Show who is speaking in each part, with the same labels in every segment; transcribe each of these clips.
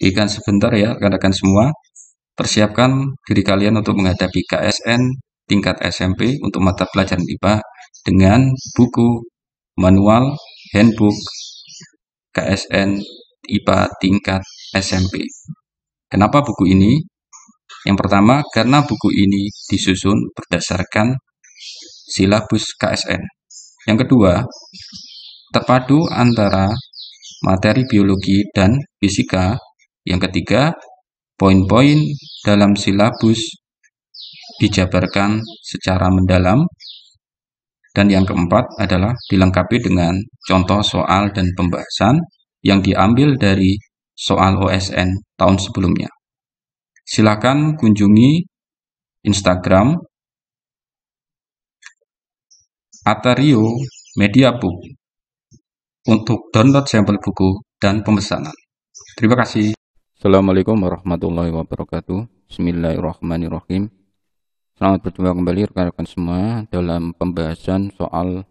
Speaker 1: Ikan sebentar ya rekan-rekan semua. Persiapkan diri kalian untuk menghadapi KSN tingkat SMP untuk mata pelajaran IPA dengan buku manual handbook KSN IPA tingkat SMP. Kenapa buku ini? Yang pertama, karena buku ini disusun berdasarkan silabus KSN. Yang kedua, terpadu antara materi biologi dan fisika. Yang ketiga, poin-poin dalam silabus dijabarkan secara mendalam. Dan yang keempat adalah dilengkapi dengan contoh soal dan pembahasan yang diambil dari soal OSN tahun sebelumnya. Silakan kunjungi Instagram Atario Media Book untuk download sampel buku dan pemesanan. Terima kasih.
Speaker 2: Assalamualaikum warahmatullahi wabarakatuh. Bismillahirrahmanirrahim. Selamat berjumpa kembali rekan-rekan semua dalam pembahasan soal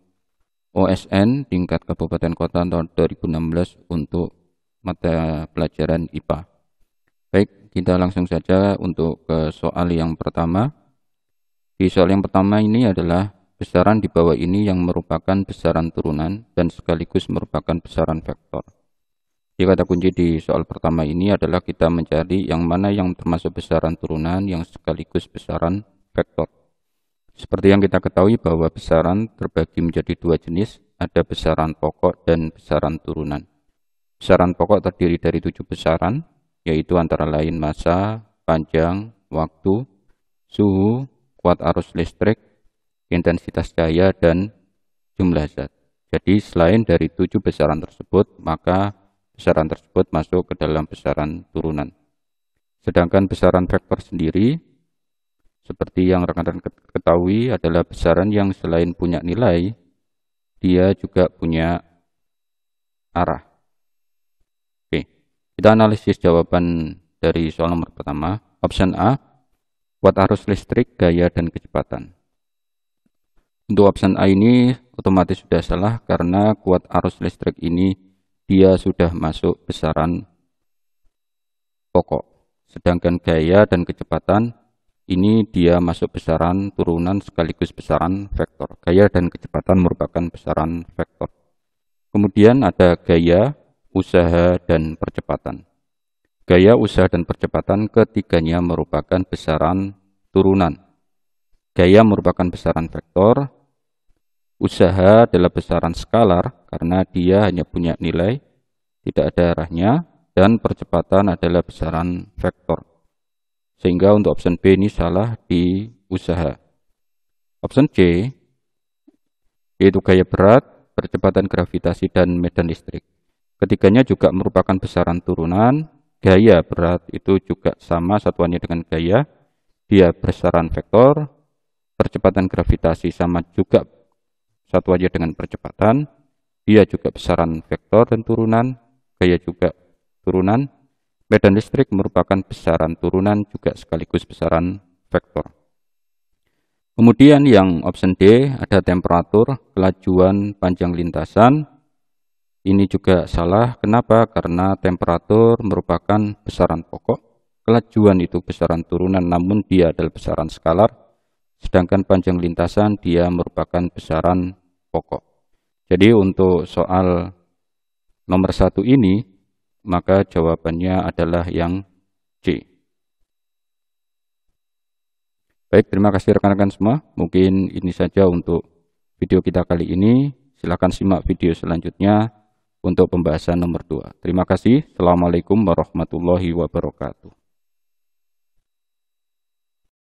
Speaker 2: OSN tingkat kabupaten kota tahun 2016 untuk mata pelajaran IPA. Baik, kita langsung saja untuk ke soal yang pertama. Di soal yang pertama ini adalah besaran di bawah ini yang merupakan besaran turunan dan sekaligus merupakan besaran vektor. Jadi kata kunci di soal pertama ini adalah kita mencari yang mana yang termasuk besaran turunan yang sekaligus besaran vektor. Seperti yang kita ketahui bahwa besaran terbagi menjadi dua jenis, ada besaran pokok dan besaran turunan. Besaran pokok terdiri dari tujuh besaran, yaitu antara lain massa, panjang, waktu, suhu, kuat arus listrik, intensitas cahaya, dan jumlah zat. Jadi selain dari tujuh besaran tersebut, maka besaran tersebut masuk ke dalam besaran turunan. Sedangkan besaran vektor sendiri, seperti yang rekan-rekan ketahui adalah besaran yang selain punya nilai, dia juga punya arah. Kita analisis jawaban dari soal nomor pertama. Option A, kuat arus listrik, gaya, dan kecepatan. Untuk option A ini otomatis sudah salah karena kuat arus listrik ini dia sudah masuk besaran pokok. Sedangkan gaya dan kecepatan ini dia masuk besaran turunan sekaligus besaran vektor. Gaya dan kecepatan merupakan besaran vektor. Kemudian ada gaya, usaha, dan percepatan. Gaya usaha dan percepatan ketiganya merupakan besaran turunan. Gaya merupakan besaran vektor, usaha adalah besaran skalar karena dia hanya punya nilai, tidak ada arahnya, dan percepatan adalah besaran vektor. Sehingga untuk option B ini salah di usaha. Option C yaitu gaya berat, percepatan gravitasi, dan medan listrik. Ketiganya juga merupakan besaran turunan, gaya berat itu juga sama satuannya dengan gaya. Dia besaran vektor, percepatan gravitasi sama juga satuannya dengan percepatan. Dia juga besaran vektor dan turunan, gaya juga turunan. Medan listrik merupakan besaran turunan juga sekaligus besaran vektor. Kemudian yang option D ada temperatur, kelajuan, panjang lintasan, ini juga salah. Kenapa? Karena temperatur merupakan besaran pokok. Kelajuan itu besaran turunan namun dia adalah besaran skalar. Sedangkan panjang lintasan dia merupakan besaran pokok. Jadi untuk soal nomor satu ini, maka jawabannya adalah yang C. Baik, terima kasih rekan-rekan semua. Mungkin ini saja untuk video kita kali ini. Silakan simak video selanjutnya untuk pembahasan nomor 2. Terima kasih. Assalamualaikum warahmatullahi wabarakatuh.